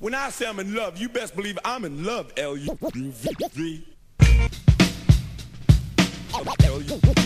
When I say I'm in love, you best believe I'm in love, L-U-V-V. L-U-V-V.